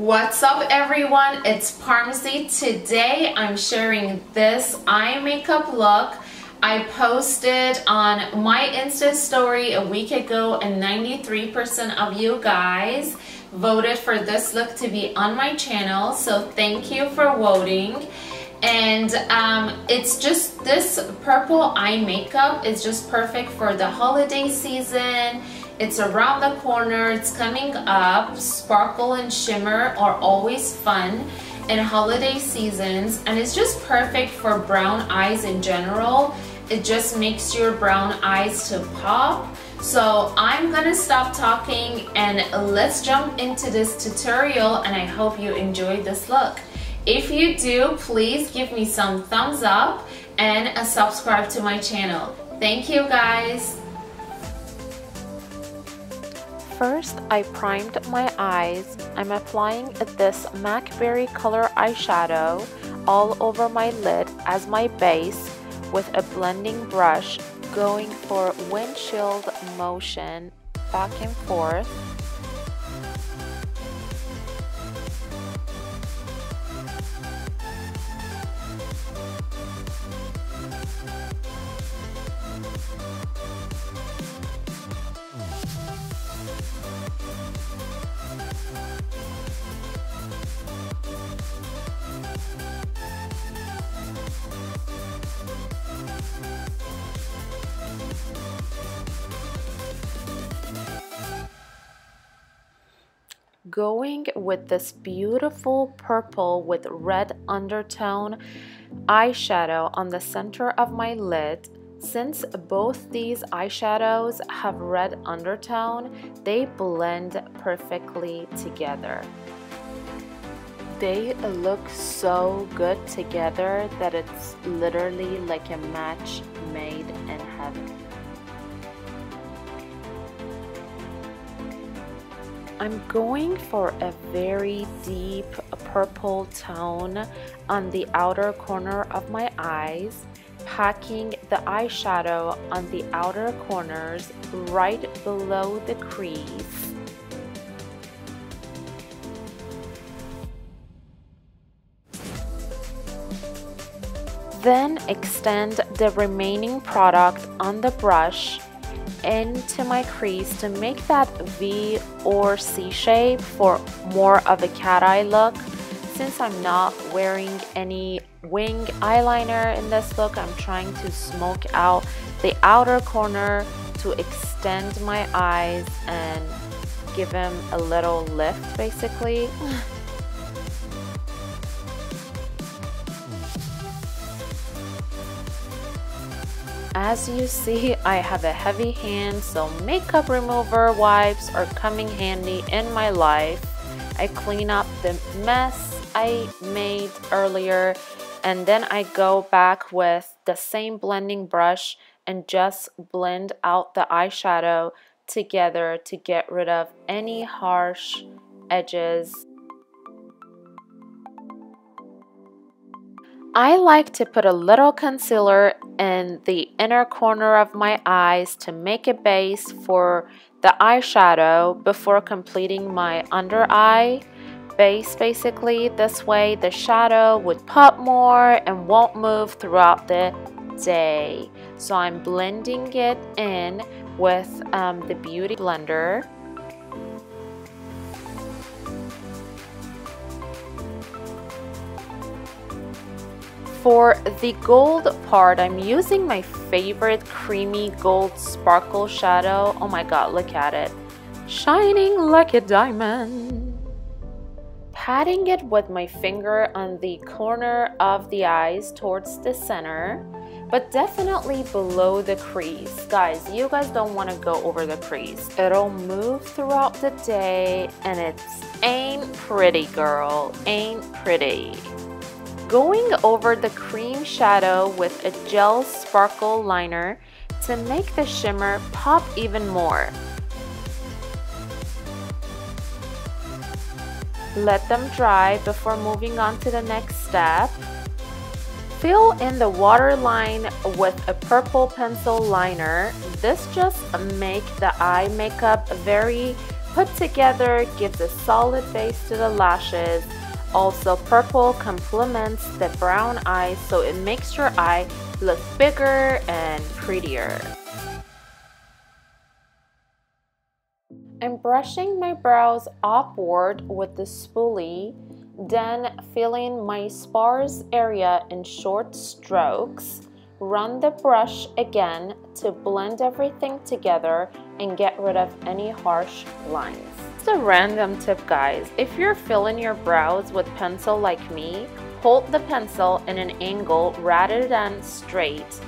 What's up everyone? It's Parmsi. Today I'm sharing this eye makeup look I posted on my Insta story a week ago and 93% of you guys voted for this look to be on my channel. So thank you for voting. And um, it's just this purple eye makeup is just perfect for the holiday season it's around the corner, it's coming up. Sparkle and shimmer are always fun in holiday seasons and it's just perfect for brown eyes in general. It just makes your brown eyes to pop. So I'm gonna stop talking and let's jump into this tutorial and I hope you enjoy this look. If you do, please give me some thumbs up and subscribe to my channel. Thank you guys. First, I primed my eyes. I'm applying this MAC Berry color eyeshadow all over my lid as my base with a blending brush going for windshield motion back and forth. Going with this beautiful purple with red undertone eyeshadow on the center of my lid. Since both these eyeshadows have red undertone they blend perfectly together. They look so good together that it's literally like a match made in heaven I'm going for a very deep purple tone on the outer corner of my eyes, packing the eyeshadow on the outer corners right below the crease. Then extend the remaining product on the brush into my crease to make that V or C shape for more of a cat eye look. Since I'm not wearing any wing eyeliner in this look, I'm trying to smoke out the outer corner to extend my eyes and give them a little lift basically. As you see, I have a heavy hand, so makeup remover wipes are coming handy in my life. I clean up the mess I made earlier and then I go back with the same blending brush and just blend out the eyeshadow together to get rid of any harsh edges I like to put a little concealer in the inner corner of my eyes to make a base for the eyeshadow before completing my under eye base basically. This way the shadow would pop more and won't move throughout the day. So I'm blending it in with um, the Beauty Blender. For the gold part, I'm using my favorite creamy gold sparkle shadow. Oh my god, look at it. Shining like a diamond. Patting it with my finger on the corner of the eyes towards the center, but definitely below the crease. Guys, you guys don't want to go over the crease. It'll move throughout the day and it's ain't pretty, girl. Ain't pretty. Going over the cream shadow with a gel sparkle liner to make the shimmer pop even more. Let them dry before moving on to the next step. Fill in the waterline with a purple pencil liner. This just make the eye makeup very put together gives a solid base to the lashes. Also, purple complements the brown eyes so it makes your eye look bigger and prettier. I'm brushing my brows upward with the spoolie, then filling my sparse area in short strokes. Run the brush again to blend everything together and get rid of any harsh lines. It's a random tip guys, if you're filling your brows with pencil like me, hold the pencil in an angle rather than straight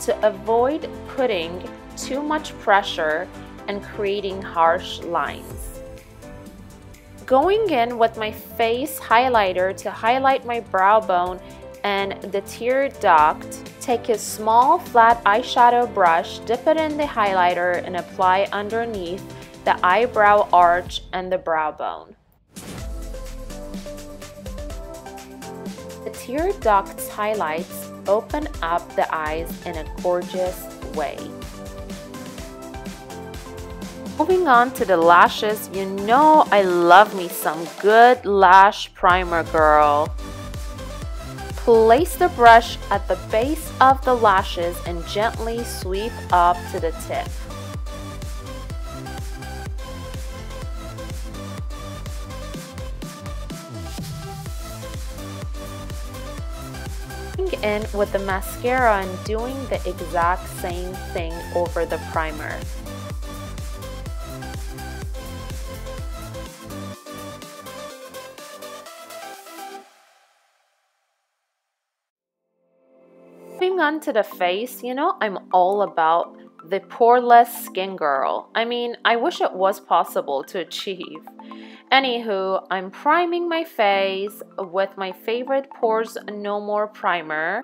to avoid putting too much pressure and creating harsh lines. Going in with my face highlighter to highlight my brow bone and the tear duct, take a small flat eyeshadow brush, dip it in the highlighter and apply underneath the eyebrow arch and the brow bone. The tear duct's highlights open up the eyes in a gorgeous way. Moving on to the lashes, you know I love me some good lash primer girl. Place the brush at the base of the lashes and gently sweep up to the tip. In with the mascara and doing the exact same thing over the primer. Moving on to the face, you know, I'm all about the poreless skin girl. I mean, I wish it was possible to achieve. Anywho, I'm priming my face with my favorite Pores No More primer.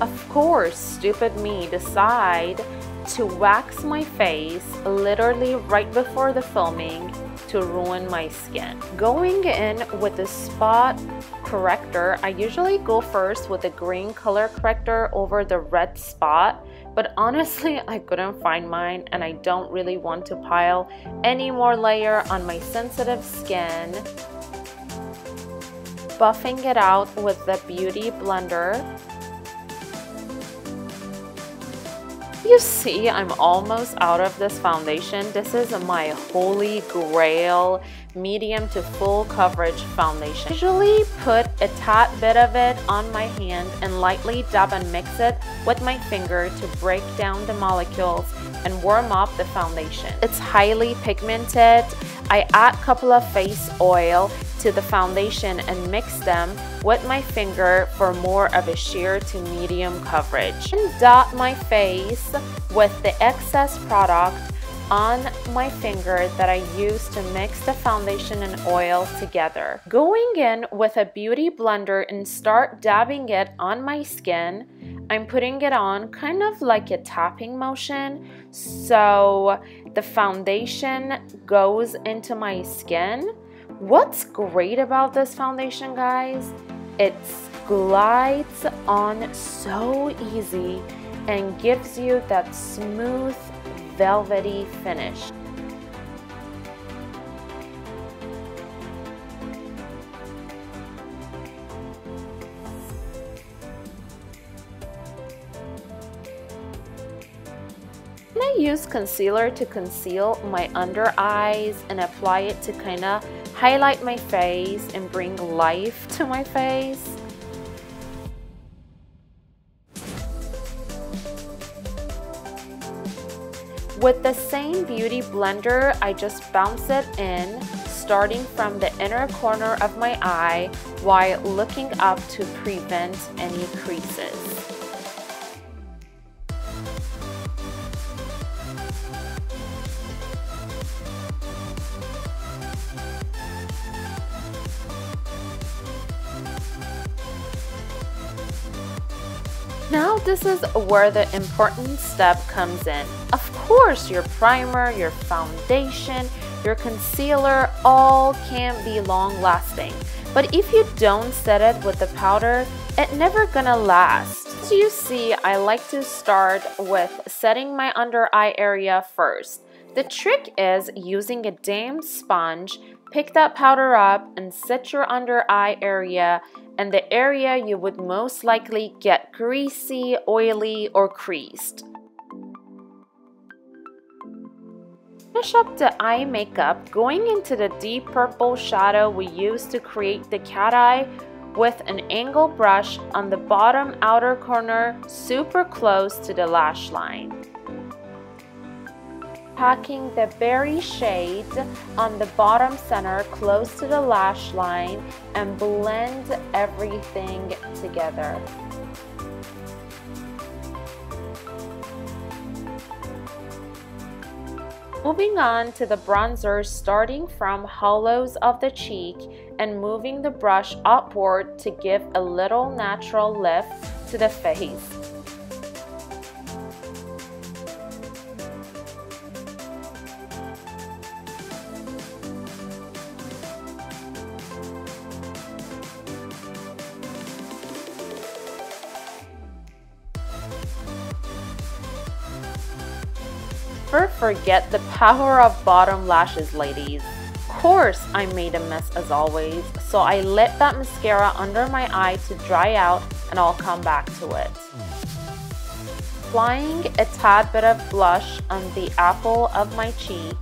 Of course, stupid me decide to wax my face literally right before the filming to ruin my skin. Going in with the spot corrector, I usually go first with the green color corrector over the red spot, but honestly I couldn't find mine and I don't really want to pile any more layer on my sensitive skin. Buffing it out with the Beauty Blender you see I'm almost out of this foundation. This is my holy grail medium to full coverage foundation. Usually put a tad bit of it on my hand and lightly dab and mix it with my finger to break down the molecules and warm up the foundation. It's highly pigmented. I add a couple of face oil to the foundation and mix them with my finger for more of a sheer to medium coverage. And dot my face with the excess product on my finger that I use to mix the foundation and oil together. Going in with a beauty blender and start dabbing it on my skin, I'm putting it on kind of like a tapping motion so the foundation goes into my skin. What's great about this foundation guys? It glides on so easy and gives you that smooth velvety finish. I use concealer to conceal my under eyes and apply it to kind of highlight my face and bring life to my face. With the same beauty blender, I just bounce it in, starting from the inner corner of my eye while looking up to prevent any creases. Now this is where the important step comes in. Of course, your primer, your foundation, your concealer all can be long lasting. But if you don't set it with the powder, it never gonna last. As you see, I like to start with setting my under eye area first. The trick is using a damp sponge, pick that powder up and set your under eye area and the area you would most likely get greasy, oily, or creased. Finish up the eye makeup going into the deep purple shadow we used to create the cat eye with an angle brush on the bottom outer corner super close to the lash line packing the berry shade on the bottom center close to the lash line and blend everything together. Moving on to the bronzer starting from hollows of the cheek and moving the brush upward to give a little natural lift to the face. Forget the power of bottom lashes, ladies. Of course, I made a mess as always, so I let that mascara under my eye to dry out and I'll come back to it. Applying a tad bit of blush on the apple of my cheek.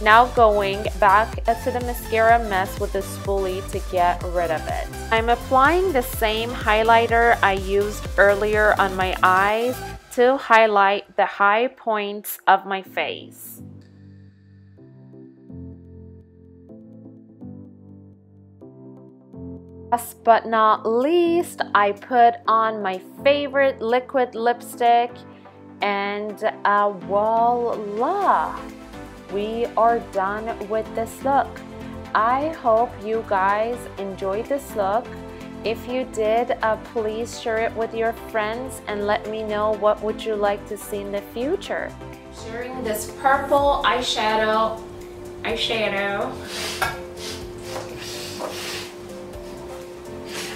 Now going back to the mascara mess with the spoolie to get rid of it. I'm applying the same highlighter I used earlier on my eyes to highlight the high points of my face. Last but not least, I put on my favorite liquid lipstick and uh, voila! We are done with this look. I hope you guys enjoyed this look. If you did, uh, please share it with your friends and let me know what would you like to see in the future. Sharing this purple eyeshadow, eyeshadow,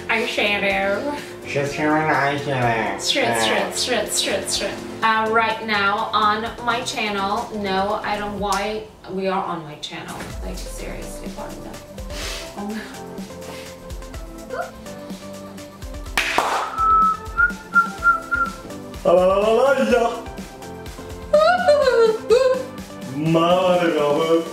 eyeshadow. She's sharing eyeshadow. Straight, straight, straight, straight, straight. Uh, right now on my channel, no, I don't why we are on my channel. Like seriously, pardon that. Oh.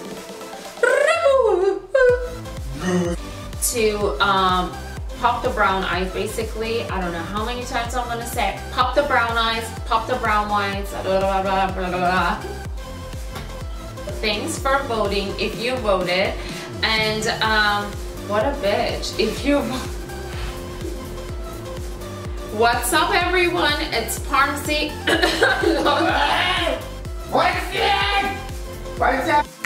to um, pop the brown eyes basically I don't know how many times I'm gonna say pop the brown eyes pop the brown whites blah, blah, blah, thanks for voting if you voted and um, what a bitch if you What's up everyone? It's Parmsi. What's up? What's up?